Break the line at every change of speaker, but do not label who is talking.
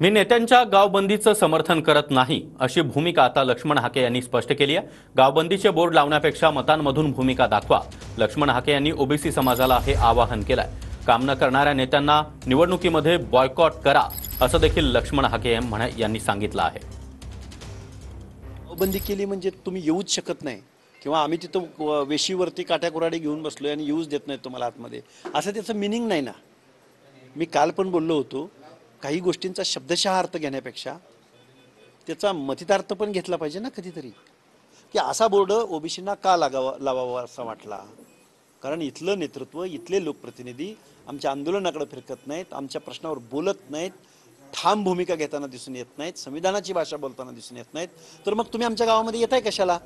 मी नेत्यांच्या गावबंदीचं समर्थन करत नाही अशी भूमिका आता लक्ष्मण हाके यांनी स्पष्ट केली आहे. गावबंदीचे बोर्ड लावण्यापेक्षा मतांमधून भूमिका दाखवा. लक्ष्मण हाके यांनी ओबीसी समाजाला हे आवाहन केलंय. काम न करणाऱ्या नेत्यांना निवडणुकीमध्ये बॉयकॉट करा असं देखील लक्ष्मण हाके म्हणा- यांनी सांगितलं आहे.
गावबंदी केली म्हणजे तुम्ही येऊच शकत नाही. किंवा आम्ही तिथं व- वेशीवरती काट्याकुराडी घेऊन बसलोय आणि येऊच देत नाही तुम्हाला आतमध्ये. असं त्याचं मिनिंग नाही ना. मी काल पण बोललो होतो काही गोष्टींचा शब्दशः अर्थ घेण्यापेक्षा त्याचा मतितार्थ पण घेतला पाहिजे ना कधीतरी. की असा बोर्ड ओबीसींना का लागावा लावावा असा वाटला? कारण इथलं नेतृत्व इथले लोकप्रतिनिधी आमच्या आंदोलनाकडे फिरकत नाहीत आमच्या प्रश्नावर बोलत नाहीत ठाम भूमिका घेताना दिसून येत नाहीत संविधानाची भाषा बोलताना दिसून येत नाहीत. तर मग तुम्ही आमच्या गावामध्ये येत आहे कशाला?